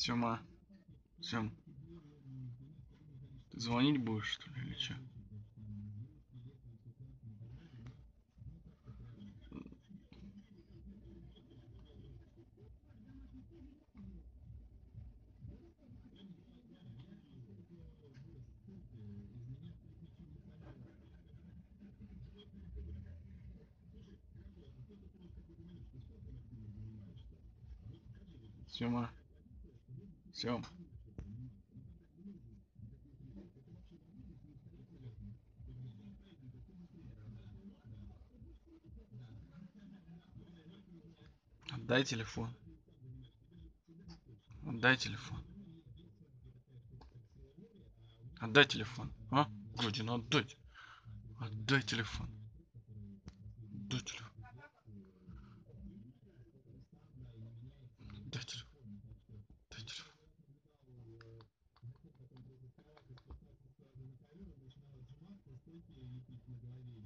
Сема. Сем. Ты звонить будешь, что ли, или что? Сема. Сем. Отдай телефон. Отдай телефон. Отдай телефон. А? Годин, отдай. Отдай телефон. Отдай телефон. Отдай телефон. majority